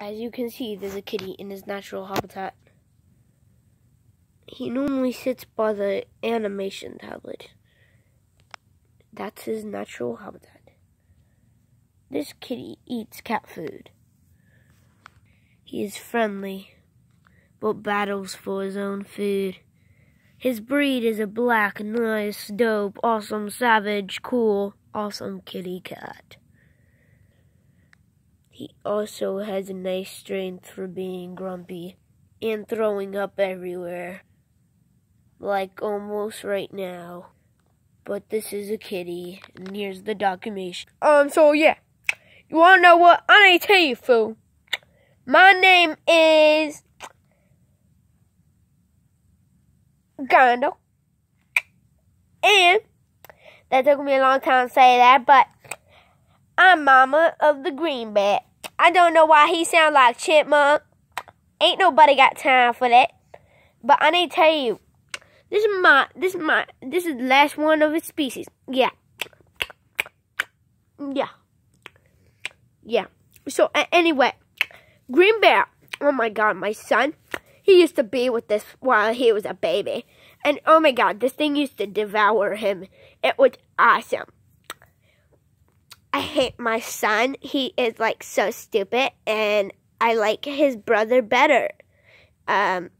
As you can see, there's a kitty in his natural habitat. He normally sits by the animation tablet. That's his natural habitat. This kitty eats cat food. He is friendly, but battles for his own food. His breed is a black, nice, dope, awesome, savage, cool, awesome kitty cat. He also has a nice strength for being grumpy and throwing up everywhere. Like almost right now. But this is a kitty, and here's the documentation. Um, so yeah. You wanna know what? I to tell you, fool. My name is Gondo. And that took me a long time to say that, but I'm mama of the green bear. I don't know why he sound like chipmunk. Ain't nobody got time for that. But I need to tell you, this is my, this is my, this is the last one of its species. Yeah. Yeah. Yeah. So, anyway, Green Bear, oh my god, my son, he used to be with this while he was a baby. And oh my god, this thing used to devour him. It was awesome. I hate my son. He is like so stupid, and I like his brother better. Um.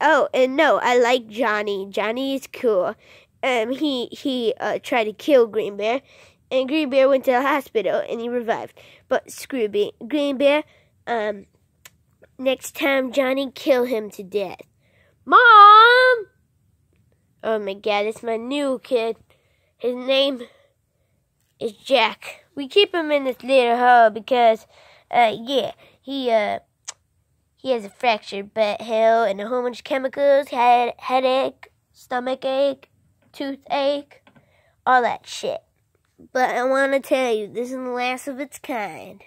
Oh, and no, I like Johnny. Johnny is cool. Um, he he uh, tried to kill Green Bear, and Green Bear went to the hospital and he revived. But screw Be- Green Bear. Um, next time Johnny, kill him to death. Mom. Oh my God, it's my new kid. His name is Jack. We keep him in this little hole because, uh, yeah, he, uh, he has a fractured butt hole and a whole bunch of chemicals, head, headache, stomach ache, toothache, all that shit. But I want to tell you, this is the last of its kind.